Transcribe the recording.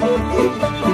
Música